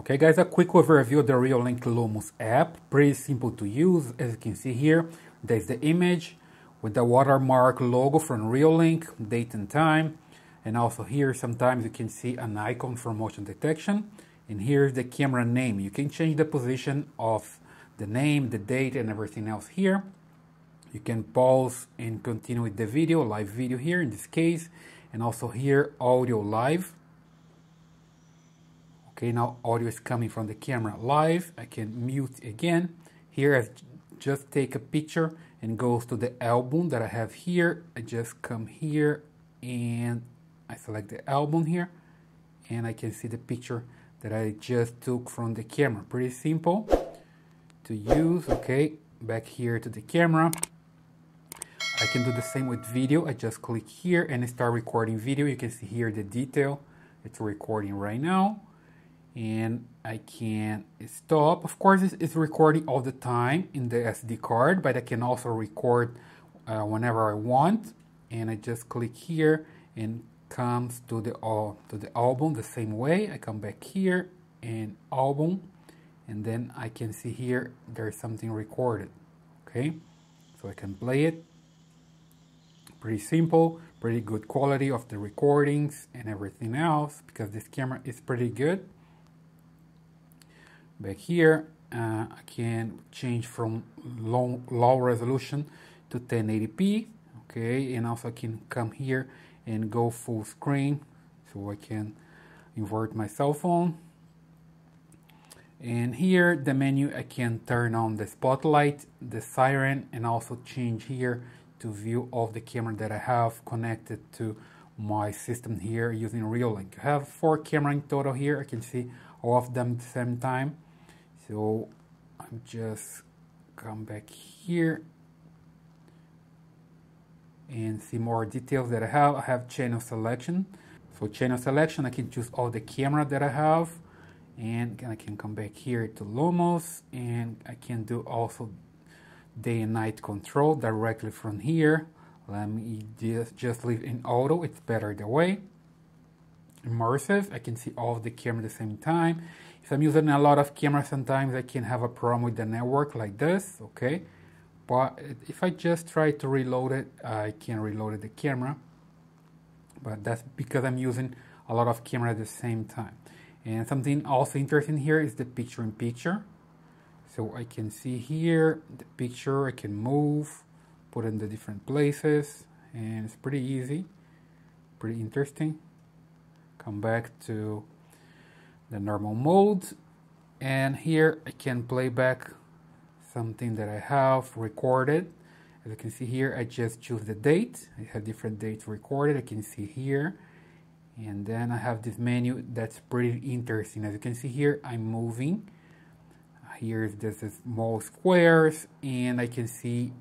Okay guys, a quick overview of the Reolink Lumus app. Pretty simple to use. As you can see here, there's the image with the watermark logo from Reolink, date and time. And also here, sometimes you can see an icon for motion detection. And here's the camera name. You can change the position of the name, the date, and everything else here. You can pause and continue with the video, live video here in this case. And also here, audio live Okay, now audio is coming from the camera live. I can mute again. Here I just take a picture and goes to the album that I have here. I just come here and I select the album here and I can see the picture that I just took from the camera. Pretty simple to use. Okay, back here to the camera. I can do the same with video. I just click here and start recording video. You can see here the detail. It's recording right now and I can stop. Of course, it's, recording all the time in the SD card, but I can also record uh, whenever I want. And I just click here and comes to the uh, to the album the same way. I come back here and album, and then I can see here there's something recorded. Okay, so I can play it. Pretty simple, pretty good quality of the recordings and everything else because this camera is pretty good back here. Uh, I can change from low, low resolution to 1080p okay? And also I can come here and go full screen so I can invert my cell phone. And here the menu I can turn on the spotlight the siren and also change here to view of the camera that I have connected to my system here using Reolink. I have four camera in total here. I can see all of them at the same time so I'm just come back here and see more details that I have. I have channel selection. So channel selection, I can choose all the camera that I have and I can come back here to Lumus and I can do also day and night control directly from here. Let me just, just leave in auto, it's better the way immersive. I can see all of the camera at the same time. If I'm using a lot of cameras, sometimes I can have a problem with the network like this, okay? But if I just try to reload it, I can reload the camera. But that's because I'm using a lot of camera at the same time. And something also interesting here is the picture in picture. So I can see here the picture, I can move, put in the different places, and it's pretty easy, pretty interesting come back to the normal mode. And here I can play back something that I have recorded. As you can see here I just choose the date. I have different dates recorded I can see here. And then I have this menu that's pretty interesting. As you can see here I'm moving. Here's this small squares and I can see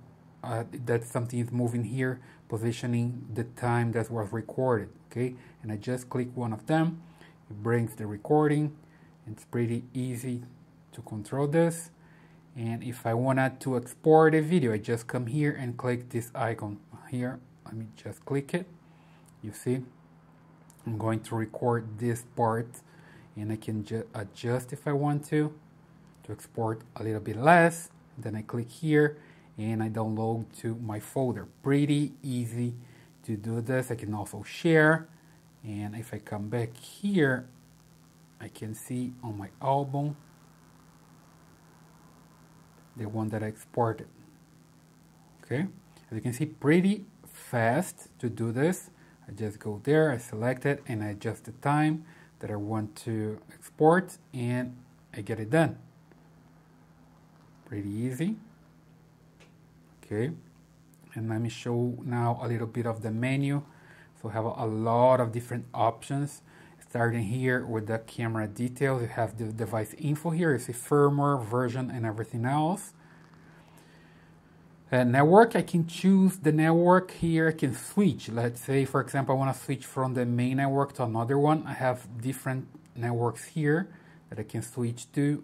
uh, that something is moving here positioning the time that was recorded okay? And I just click one of them. It brings the recording. It's pretty easy to control this. And if I wanted to export a video I just come here and click this icon here. Let me just click it. You see? I'm going to record this part and I can just adjust if I want to to export a little bit less. Then I click here and I download to my folder. Pretty easy to do this. I can also share. And if I come back here, I can see on my album the one that I exported. Okay, as you can see, pretty fast to do this. I just go there, I select it, and I adjust the time that I want to export, and I get it done. Pretty easy okay. And let me show now a little bit of the menu. So have a lot of different options. Starting here with the camera details you have the device info here. You see firmware version and everything else. Uh, network I can choose the network here. I can switch. Let's say for example I want to switch from the main network to another one. I have different networks here that I can switch to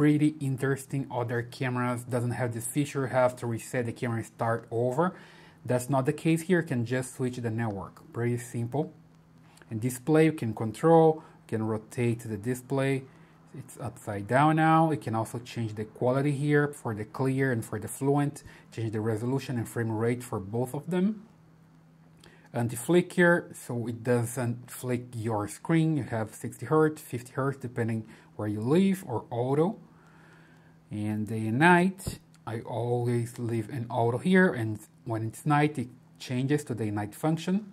pretty interesting. Other cameras doesn't have this feature, have to reset the camera and start over. That's not the case here, you can just switch the network. Pretty simple. And display, you can control, you can rotate the display. it's upside down now. You can also change the quality here for the clear and for the fluent, change the resolution and frame rate for both of them. Anti-flicker, so it doesn't flick your screen. You have 60 Hertz, 50 Hertz, depending where you live, or auto. And day and night, I always leave an auto here, and when it's night, it changes to the night function.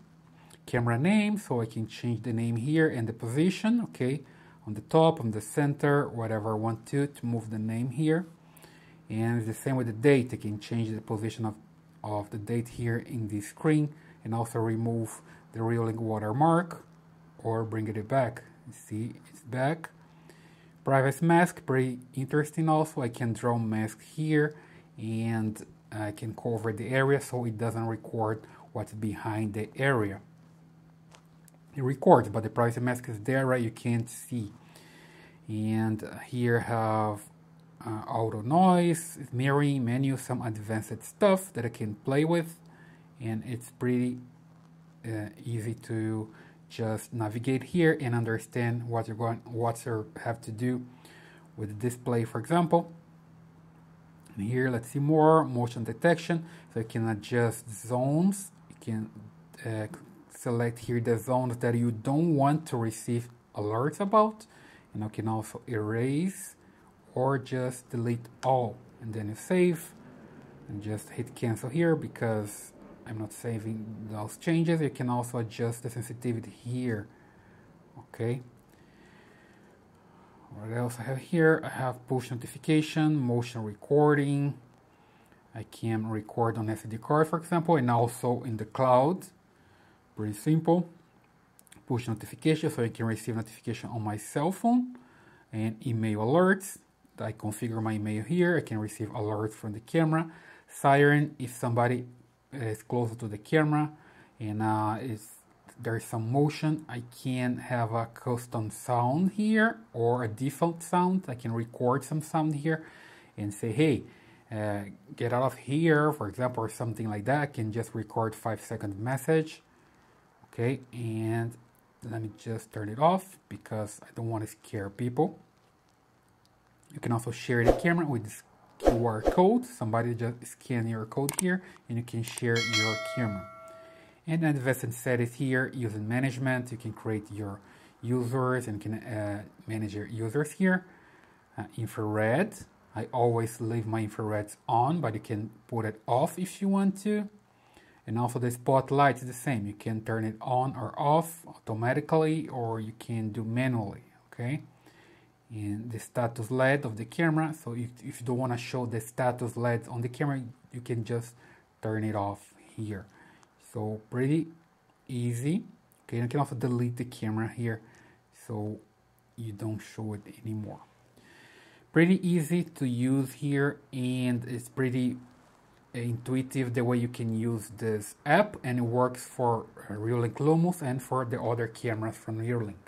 Camera name, so I can change the name here and the position, okay? on the top, on the center, whatever I want to, to move the name here. And the same with the date, I can change the position of, of the date here in the screen and also remove the Reolink watermark or bring it back. See, it's back. Privacy mask, pretty interesting also. I can draw mask here and I can cover the area so it doesn't record what's behind the area it records, but the privacy mask is there, right? You can't see. And here have uh, auto noise, mirroring, menu, some advanced stuff that I can play with. And it's pretty uh, easy to just navigate here and understand what you're going, what you have to do with the display, for example. And here, let's see more motion detection. So you can adjust zones. You can uh, select here the zones that you don't want to receive alerts about and I can also erase or just delete all and then you save and just hit cancel here because I'm not saving those changes you can also adjust the sensitivity here okay what else I have here I have push notification motion recording I can record on SD card for example and also in the cloud Pretty simple. Push notification so I can receive notification on my cell phone and email alerts. I configure my email here. I can receive alerts from the camera. Siren if somebody is closer to the camera and uh, there's some motion. I can have a custom sound here or a default sound. I can record some sound here and say, hey, uh, get out of here, for example, or something like that. I can just record five second message okay and let me just turn it off because I don't want to scare people you can also share the camera with QR code. Somebody just scan your code here and you can share your camera. And advanced settings here using management. You can create your users and can uh, manage your users here. Uh, infrared. I always leave my infrareds on but you can put it off if you want to. And also the spotlight is the same. You can turn it on or off automatically or you can do manually okay and the status LED of the camera. So if, if you don't want to show the status LED on the camera you can just turn it off here. So pretty easy. Okay you can also delete the camera here so you don't show it anymore. Pretty easy to use here and it's pretty uh, intuitive the way you can use this app and it works for uh, Reolink Lumus and for the other cameras from Reolink.